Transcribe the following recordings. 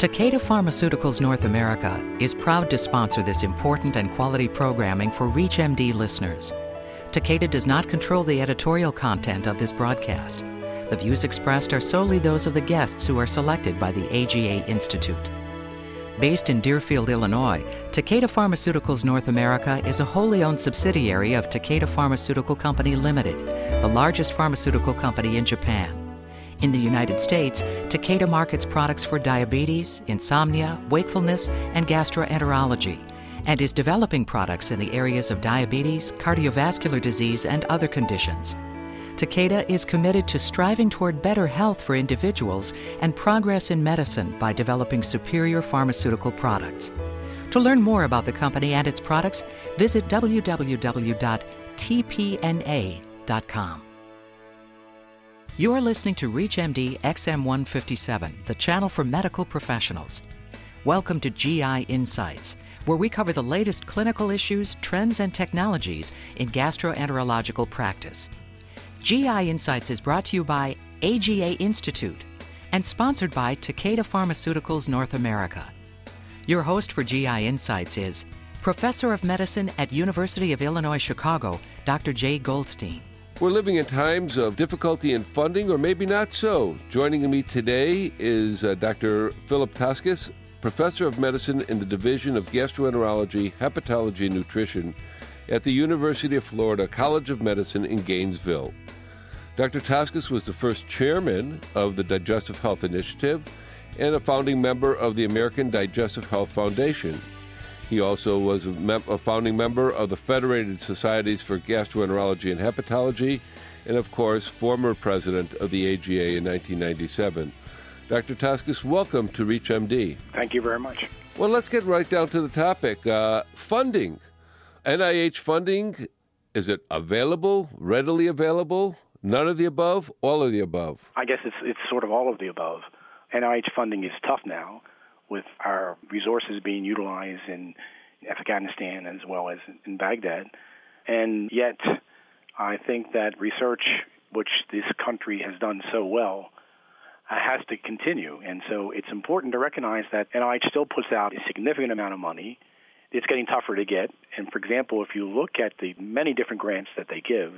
Takeda Pharmaceuticals North America is proud to sponsor this important and quality programming for ReachMD listeners. Takeda does not control the editorial content of this broadcast. The views expressed are solely those of the guests who are selected by the AGA Institute. Based in Deerfield, Illinois, Takeda Pharmaceuticals North America is a wholly owned subsidiary of Takeda Pharmaceutical Company Limited, the largest pharmaceutical company in Japan. In the United States, Takeda markets products for diabetes, insomnia, wakefulness, and gastroenterology, and is developing products in the areas of diabetes, cardiovascular disease, and other conditions. Takeda is committed to striving toward better health for individuals and progress in medicine by developing superior pharmaceutical products. To learn more about the company and its products, visit www.tpna.com. You're listening to ReachMD XM157, the channel for medical professionals. Welcome to GI Insights, where we cover the latest clinical issues, trends, and technologies in gastroenterological practice. GI Insights is brought to you by AGA Institute and sponsored by Takeda Pharmaceuticals North America. Your host for GI Insights is Professor of Medicine at University of Illinois Chicago, Dr. Jay Goldstein. We're living in times of difficulty in funding, or maybe not so. Joining me today is uh, Dr. Philip Toskes, professor of medicine in the Division of Gastroenterology, Hepatology, and Nutrition at the University of Florida College of Medicine in Gainesville. Dr. Toskes was the first chairman of the Digestive Health Initiative and a founding member of the American Digestive Health Foundation. He also was a, mem- a, founding member of the Federated Societies for Gastroenterology and Hepatology, and of course, former president of the AGA in 1997. Dr. Toskes, welcome to ReachMD. Thank you very much. Well, let's get right down to the topic uh, funding. NIH funding, is it available, readily available? None of the above, all of the above? I guess it's, it's sort of all of the above. NIH funding is tough now with our resources being utilized in Afghanistan as well as in Baghdad. And yet, I think that research, which this country has done so well, uh, has to continue. And so it's important to recognize that NIH still puts out a significant amount of money. It's getting tougher to get. And for example, if you look at the many different grants that they give,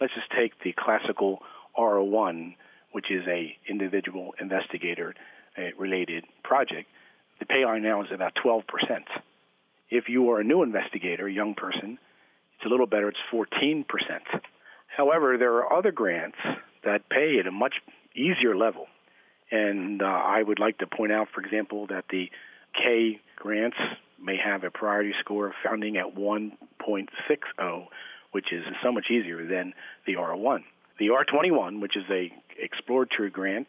let's just take the classical R01, which is a individual investigator related project the pay payout now is about 12%. If you are a new investigator, a young person, it's a little better, it's 14%. However, there are other grants that pay at a much easier level. And uh, I would like to point out, for example, that the K grants may have a priority score of funding at 1.60, which is so much easier than the R1. The R21, which is a exploratory grant,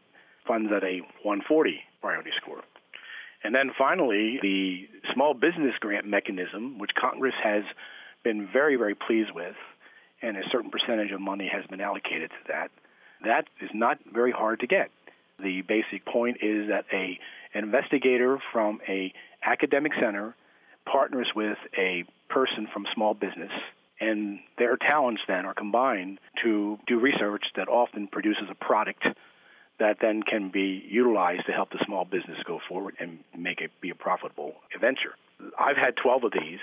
funds at a 140 priority score. And then finally, the small business grant mechanism, which Congress has been very, very pleased with, and a certain percentage of money has been allocated to that. That is not very hard to get. The basic point is that a investigator from a academic center partners with a person from small business and their talents then are combined to do research that often produces a product that then can be utilized to help the small business go forward and make it be a profitable venture. I've had 12 of these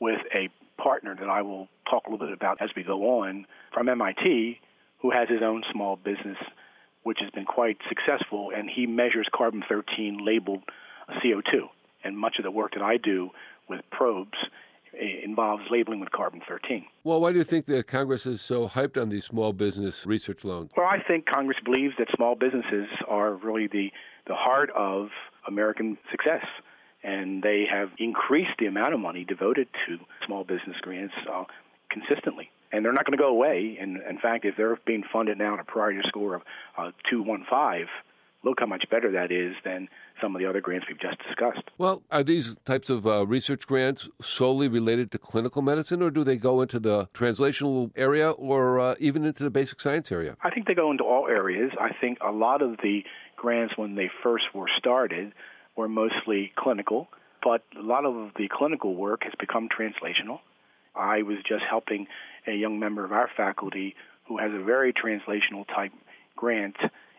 with a partner that I will talk a little bit about as we go on from MIT who has his own small business which has been quite successful and he measures carbon 13 labeled CO2 and much of the work that I do with probes involves labeling with carbon 13. Well, why do you think that Congress is so hyped on these small business research loans? Well, I think Congress believes that small businesses are really the, the heart of American success. And they have increased the amount of money devoted to small business grants uh, consistently. And they're not going to go away. And in fact, if they're being funded now at a priority score of uh, 215, look how much better that is than some of the other grants we've just discussed. Well, are these types of uh, research grants solely related to clinical medicine, or do they go into the translational area or uh, even into the basic science area? I think they go into all areas. I think a lot of the grants, when they first were started, were mostly clinical, but a lot of the clinical work has become translational. I was just helping a young member of our faculty who has a very translational type grant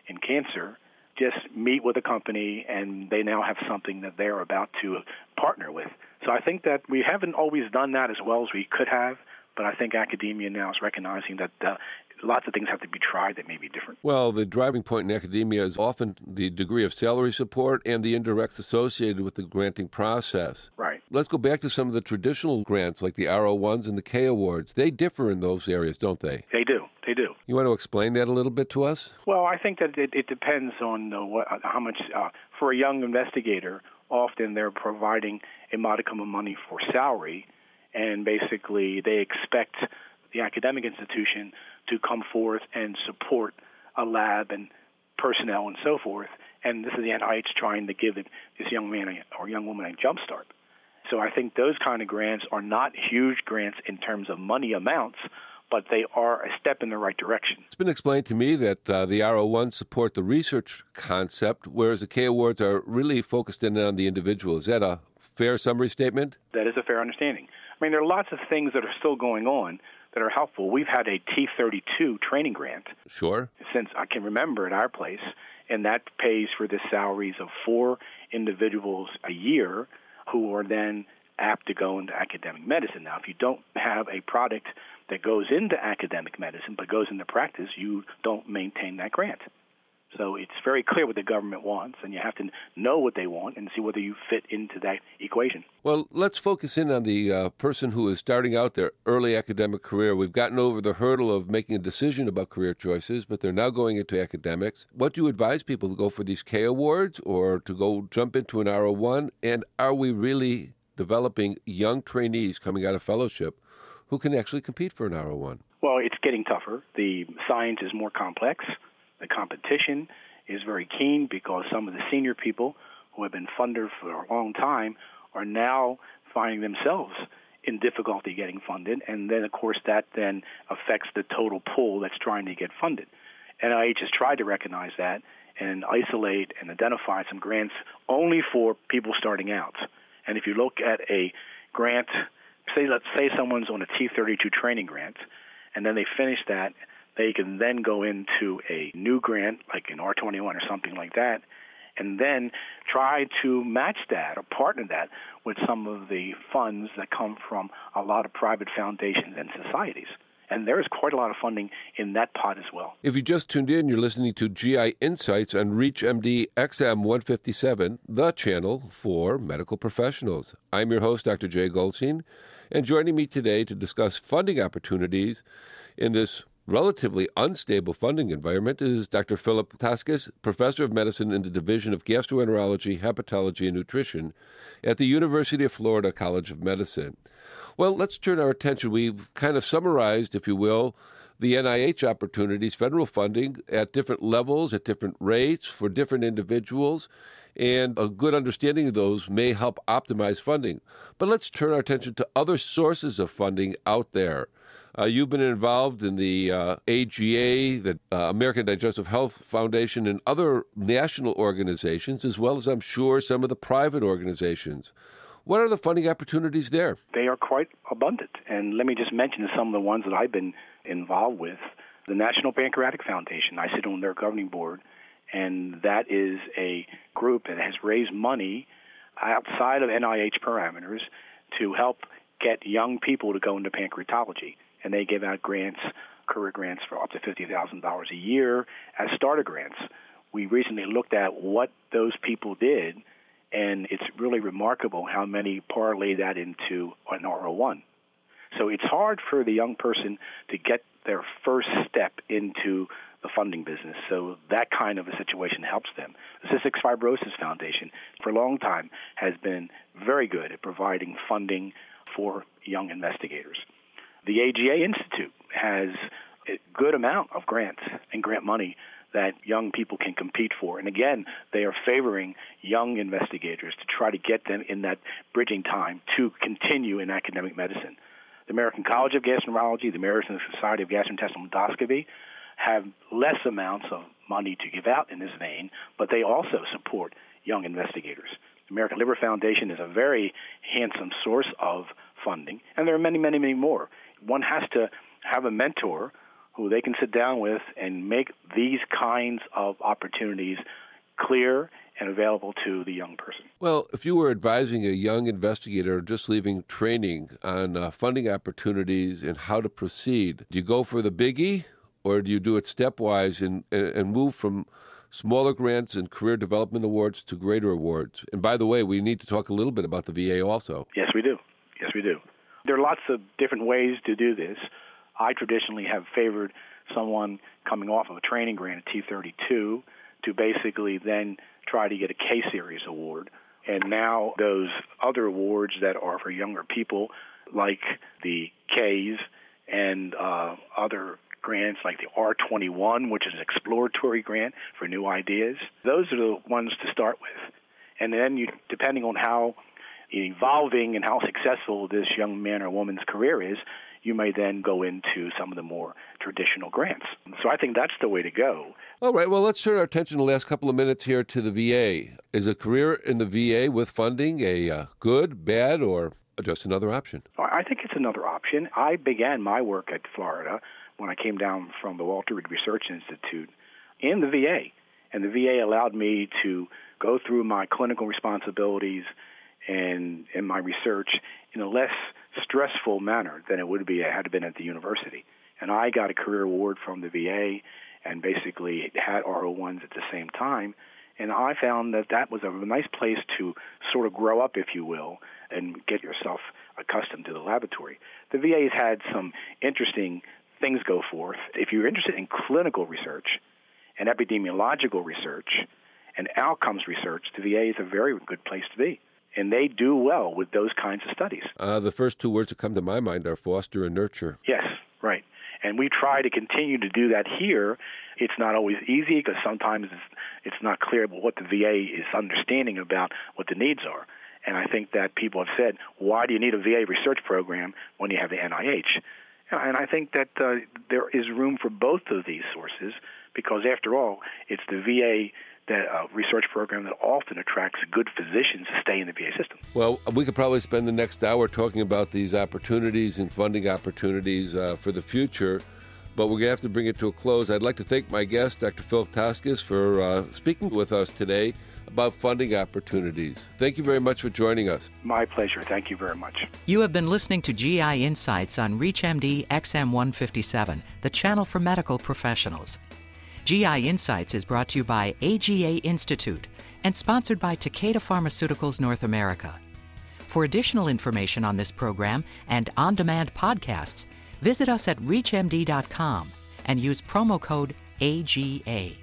in cancer just meet with a company and they now have something that they're about to partner with. So I think that we haven't always done that as well as we could have, but I think academia now is recognizing that uh, lots of things have to be tried that may be different. Well, the driving point in academia is often the degree of salary support and the indirects associated with the granting process. Right. Let's go back to some of the traditional grants like the R01s and the K Awards. They differ in those areas, don't they? They do. They do. You want to explain that a little bit to us? Well, I think that it, it depends on uh, what, how much, uh, for a young investigator, often they're providing a modicum of money for salary, and basically they expect the academic institution to come forth and support a lab and personnel and so forth. And this is the NIH trying to give this young man or young woman a jump start. So I think those kind of grants are not huge grants in terms of money amounts, but they are a step in the right direction. It's been explained to me that uh, the R01 support the research concept, whereas the K Awards are really focused in on the individual. Is that a fair summary statement? That is a fair understanding. I mean, there are lots of things that are still going on that are helpful. We've had a T32 training grant. Sure. Since I can remember at our place, and that pays for the salaries of four individuals a year who are then apt to go into academic medicine. Now, if you don't have a product that goes into academic medicine but goes into practice, you don't maintain that grant. So it's very clear what the government wants, and you have to know what they want and see whether you fit into that equation. Well, let's focus in on the uh, person who is starting out their early academic career. We've gotten over the hurdle of making a decision about career choices, but they're now going into academics. What do you advise people to go for these K awards or to go jump into an R01? And are we really developing young trainees coming out of fellowship who can actually compete for an R01? Well, it's getting tougher. The science is more complex. The competition is very keen because some of the senior people who have been funded for a long time are now finding themselves in difficulty getting funded, and then of course that then affects the total pool that's trying to get funded. NIH has tried to recognize that and isolate and identify some grants only for people starting out. And if you look at a grant say let's say someone's on a T32 training grant, and then they finish that, they can then go into a new grant like an R21 or something like that, and then try to match that or partner that with some of the funds that come from a lot of private foundations and societies. And there is quite a lot of funding in that pot as well. If you just tuned in, you're listening to GI Insights on ReachMD XM 157, the channel for medical professionals. I'm your host, Dr. Jay Goldstein. And joining me today to discuss funding opportunities in this relatively unstable funding environment is Dr. Philip Toskes, professor of medicine in the Division of Gastroenterology, Hepatology, and Nutrition at the University of Florida College of Medicine. Well, let's turn our attention. We've kind of summarized, if you will, the NIH opportunities, federal funding at different levels, at different rates for different individuals and a good understanding of those may help optimize funding. But let's turn our attention to other sources of funding out there. Uh, you've been involved in the uh, AGA, the uh, American Digestive Health Foundation, and other national organizations, as well as I'm sure some of the private organizations. What are the funding opportunities there? They are quite abundant. And let me just mention some of the ones that I've been involved with. The National Pancreatic Foundation, I sit on their governing board and that is a group that has raised money outside of NIH parameters to help get young people to go into pancreatology. And they give out grants, career grants for up to $50,000 a year as starter grants. We recently looked at what those people did, and it's really remarkable how many parlay that into an R01. So it's hard for the young person to get their first step into the funding business. So that kind of a situation helps them. The Cystic Fibrosis Foundation, for a long time, has been very good at providing funding for young investigators. The AGA Institute has a good amount of grants and grant money that young people can compete for. And again, they are favoring young investigators to try to get them in that bridging time to continue in academic medicine. The American College of Gastroenterology, the American Society of Gastrointestinal Endoscopy have less amounts of money to give out in this vein, but they also support young investigators. The American Liver Foundation is a very handsome source of funding, and there are many, many, many more. One has to have a mentor who they can sit down with and make these kinds of opportunities clear and available to the young person. Well, if you were advising a young investigator just leaving training on uh, funding opportunities and how to proceed, do you go for the biggie or do you do it stepwise and, and move from smaller grants and career development awards to greater awards? And by the way, we need to talk a little bit about the VA also. Yes, we do. Yes, we do. There are lots of different ways to do this. I traditionally have favored someone coming off of a training grant at T32 to basically then try to get a K Series award. And now those other awards that are for younger people, like the Ks and uh, other grants like the R21, which is an exploratory grant for new ideas, those are the ones to start with. And then you, depending on how evolving and how successful this young man or woman's career is, you may then go into some of the more traditional grants. So I think that's the way to go. All right. Well, let's turn our attention the last couple of minutes here to the VA. Is a career in the VA with funding a uh, good, bad, or just another option? I think it's another option. I began my work at Florida when I came down from the Walter Reed Research Institute in the VA. And the VA allowed me to go through my clinical responsibilities and in my research in a less stressful manner than it would be had it been at the university. And I got a career award from the VA and basically had R01s at the same time. And I found that that was a nice place to sort of grow up, if you will, and get yourself accustomed to the laboratory. The VA has had some interesting things go forth. If you're interested in clinical research and epidemiological research and outcomes research, the VA is a very good place to be and they do well with those kinds of studies. Uh, the first two words that come to my mind are foster and nurture. Yes, right. And we try to continue to do that here. It's not always easy because sometimes it's, it's not clear what the VA is understanding about what the needs are. And I think that people have said, why do you need a VA research program when you have the NIH? And I think that uh, there is room for both of these sources because, after all, it's the VA that uh, research program that often attracts good physicians to stay in the VA system. Well, we could probably spend the next hour talking about these opportunities and funding opportunities uh, for the future, but we're going to have to bring it to a close. I'd like to thank my guest, Dr. Phil Toskes, for uh, speaking with us today about funding opportunities. Thank you very much for joining us. My pleasure. Thank you very much. You have been listening to GI Insights on ReachMD XM157, the channel for medical professionals. GI Insights is brought to you by AGA Institute and sponsored by Takeda Pharmaceuticals North America. For additional information on this program and on demand podcasts, visit us at ReachMD.com and use promo code AGA.